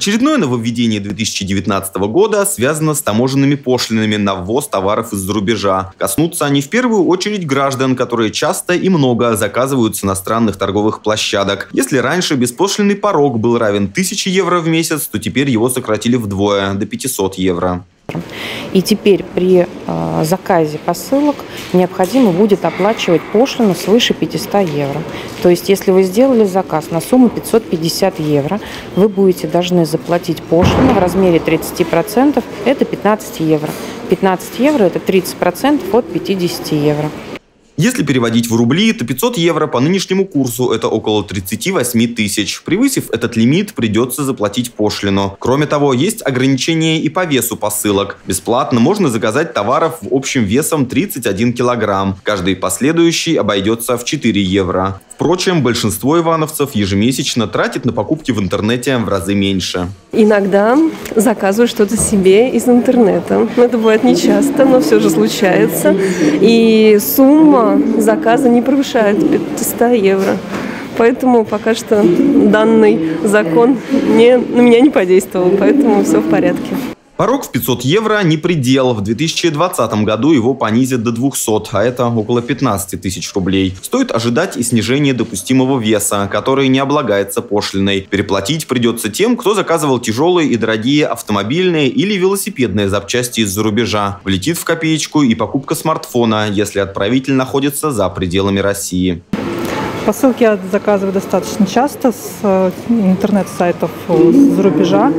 Очередное нововведение 2019 года связано с таможенными пошлинами на ввоз товаров из-за рубежа. Коснутся они в первую очередь граждан, которые часто и много заказывают с иностранных торговых площадок. Если раньше беспошлинный порог был равен 1000 евро в месяц, то теперь его сократили вдвое, до 500 евро. И теперь при э, заказе посылок необходимо будет оплачивать пошлину свыше 500 евро. То есть, если вы сделали заказ на сумму 550 евро, вы будете должны заплатить пошлину в размере 30%, это 15 евро. 15 евро – это 30% от 50 евро. Если переводить в рубли, то 500 евро по нынешнему курсу – это около 38 тысяч. Превысив этот лимит, придется заплатить пошлину. Кроме того, есть ограничения и по весу посылок. Бесплатно можно заказать товаров в общем весом 31 килограмм. Каждый последующий обойдется в 4 евро. Впрочем, большинство ивановцев ежемесячно тратит на покупки в интернете в разы меньше. Иногда заказываю что-то себе из интернета. Это бывает нечасто, но все же случается. И сумма заказа не превышает 500 евро. Поэтому пока что данный закон не, на меня не подействовал, поэтому все в порядке. Порог в 500 евро не предел. В 2020 году его понизят до 200, а это около 15 тысяч рублей. Стоит ожидать и снижения допустимого веса, который не облагается пошлиной. Переплатить придется тем, кто заказывал тяжелые и дорогие автомобильные или велосипедные запчасти из-за рубежа. Влетит в копеечку и покупка смартфона, если отправитель находится за пределами России. Посылки я заказываю достаточно часто с э, интернет-сайтов за рубежа.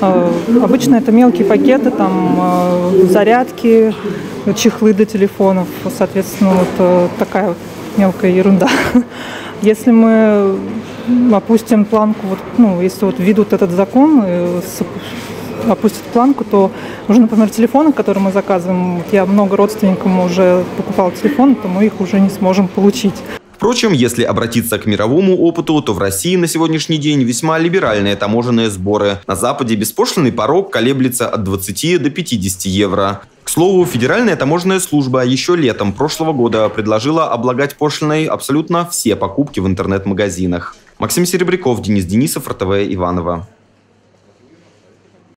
Э, обычно это мелкие пакеты, там э, зарядки, чехлы для телефонов, соответственно, вот такая вот мелкая ерунда. Если мы опустим планку, вот, ну, если вот введут этот закон, опустят планку, то уже, например, телефоны, которые мы заказываем, я много родственникам уже покупал телефоны, то мы их уже не сможем получить. Впрочем, если обратиться к мировому опыту, то в России на сегодняшний день весьма либеральные таможенные сборы. На Западе беспошлинный порог колеблется от 20 до 50 евро. К слову, Федеральная таможенная служба еще летом прошлого года предложила облагать пошлиной абсолютно все покупки в интернет-магазинах. Максим Серебряков, Денис Денисов, РТВ Иванова.